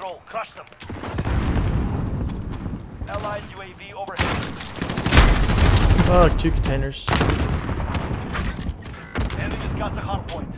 control. Crush them. Allied UAV overhead. Oh, two containers. Enemy's got the hard point.